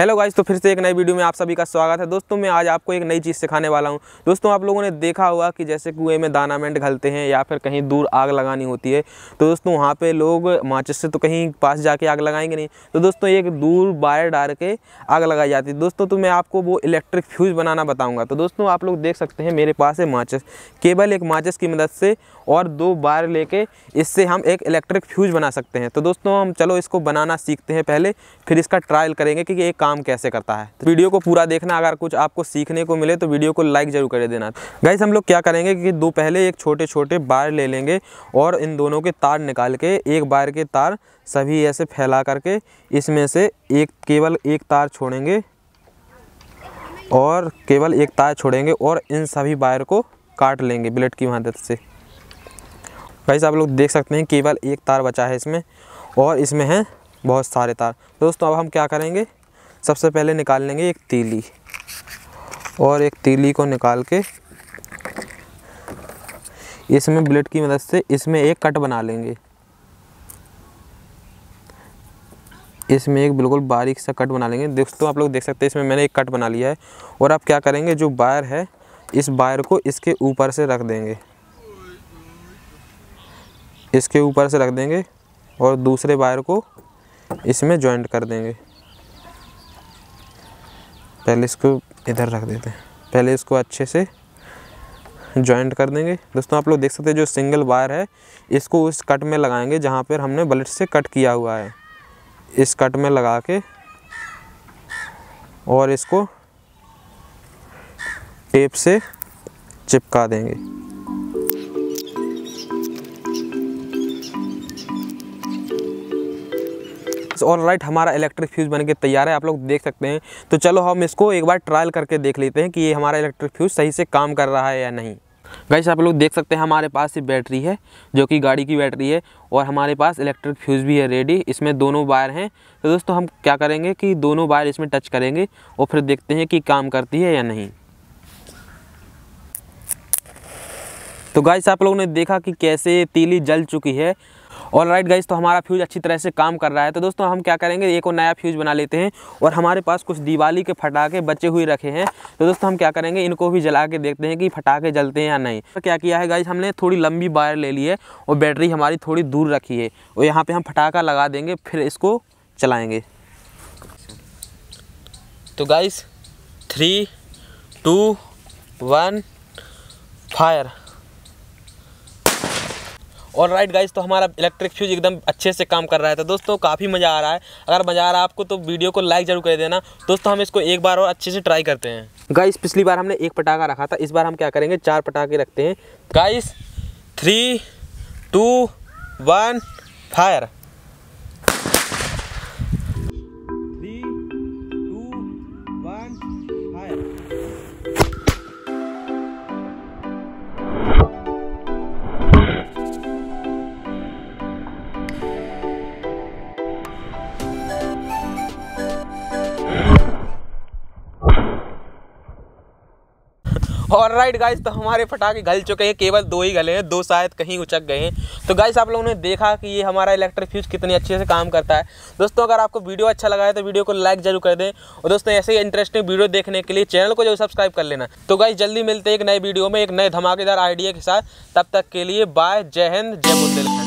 Hello guys तो फिर से एक नई वीडियो में आप सभी का स्वागत है। दोस्तों, मैं आज आपको एक नई चीज़ सिखाने वाला हूँ। दोस्तों, आप लोगों ने देखा होगा कि जैसे कुएँ में दाना मेंट घलते हैं या फिर कहीं दूर आग लगानी होती है तो दोस्तों, वहाँ पे लोग माचिस से तो कहीं पास जाके आग लगाएँगे नहीं। तो दोस्तों, एक दूर वायर डाल के आग लगाई जाती है। दोस्तों तो मैं आपको वो इलेक्ट्रिक फ्यूज़ बनाना बताऊँगा। तो दोस्तों, आप लोग देख सकते हैं मेरे पास है माचिस। केवल एक माचिस की मदद से और दो वायर लेके इससे हम एक इलेक्ट्रिक फ्यूज़ बना सकते हैं। तो दोस्तों, हम चलो इसको बनाना सीखते हैं पहले, फिर इसका ट्रायल करेंगे कि एक काम कैसे करता है। तो वीडियो को पूरा देखना, अगर कुछ आपको सीखने को मिले तो वीडियो को लाइक ज़रूर कर देना। गाइस हम लोग क्या करेंगे कि दो पहले एक छोटे छोटे बार ले लेंगे और इन दोनों के तार निकाल के, एक बार के तार सभी ऐसे फैला करके इसमें से एक, केवल एक तार छोड़ेंगे और केवल एक तार छोड़ेंगे और इन सभी वायर को काट लेंगे ब्लेड की मदद से। गाइस आप लोग देख सकते हैं केवल एक तार बचा है इसमें और इसमें हैं बहुत सारे तार। दोस्तों, अब हम क्या करेंगे? सबसे पहले निकाल लेंगे एक तीली और एक तीली को निकाल के इसमें ब्लेड की मदद से इसमें एक कट बना लेंगे। इसमें एक बिल्कुल बारीक सा कट बना लेंगे। दोस्तों, आप लोग देख सकते हैं, इसमें मैंने एक कट बना लिया है। और आप क्या करेंगे, जो वायर है, इस वायर को इसके ऊपर से रख देंगे। इसके ऊपर से रख देंगे और दूसरे वायर को इसमें जॉइंट कर देंगे। पहले इसको इधर रख देते हैं। पहले इसको अच्छे से जॉइंट कर देंगे। दोस्तों, आप लोग देख सकते हैं जो सिंगल वायर है, इसको उस कट में लगाएँगे जहाँ पर हमने बलेट से कट किया हुआ है। इस कट में लगा के और इसको टेप से चिपका देंगे। और राइट हमारा इलेक्ट्रिक फ्यूज़ बन के तैयार है, आप लोग देख सकते हैं। तो चलो हम इसको एक बार ट्रायल करके देख लेते हैं कि ये हमारा इलेक्ट्रिक फ्यूज़ सही से काम कर रहा है या नहीं। गाइस आप लोग देख सकते हैं हमारे पास ये बैटरी है, जो कि गाड़ी की बैटरी है, और हमारे पास इलेक्ट्रिक फ्यूज़ भी है रेडी इसमें दोनों वायर हैं। तो दोस्तों, हम क्या करेंगे कि दोनों वायर इसमें टच करेंगे, और फिर देखते हैं कि काम करती है या नहीं। तो गाइस आप लोगों ने देखा कि कैसे तीली जल चुकी है। और राइट गाइस तो हमारा फ्यूज़ अच्छी तरह से काम कर रहा है। तो दोस्तों, हम क्या करेंगे? एक और नया फ्यूज़ बना लेते हैं और हमारे पास कुछ दिवाली के फटाके बचे हुए रखे हैं। तो दोस्तों, हम क्या करेंगे? इनको भी जला के देखते हैं कि फटाके जलते हैं या नहीं। तो क्या किया है गाइस हमने थोड़ी लंबी वायर ले ली है और बैटरी हमारी थोड़ी दूर रखी है। और यहाँ पर हम फटाखा लगा देंगे, फिर इसको चलाएँगे। तो guys three two one fire और राइट गाइज़ तो हमारा इलेक्ट्रिक फ्यूज एकदम अच्छे से काम कर रहा है। तो दोस्तों, काफ़ी मज़ा आ रहा है। अगर मज़ा आ रहा है आपको तो वीडियो को लाइक ज़रूर कर देना। दोस्तों, हम इसको एक बार और अच्छे से ट्राई करते हैं। गाइस पिछली बार हमने एक पटाखा रखा था। इस बार हम क्या करेंगे? चार पटाखे रखते हैं। Guys three two one fire और राइट गाइस तो हमारे फटाके गल चुके हैं, केवल दो ही गले हैं, दो शायद कहीं उचक गए हैं। तो गाइस आप लोगों ने देखा कि ये हमारा इलेक्ट्रिक फ्यूज कितने अच्छे से काम करता है। दोस्तों, अगर आपको वीडियो अच्छा लगा है तो वीडियो को लाइक ज़रूर कर दें। और दोस्तों, ऐसे ही इंटरेस्टिंग वीडियो देखने के लिए चैनल को ज़रूर सब्सक्राइब कर लेना। तो गाइस जल्दी मिलते हैं एक नए वीडियो में, एक नए धमाकेदार आइडिया के साथ। तब तक के लिए बाय जय हिंद, जय बुंदेलखंड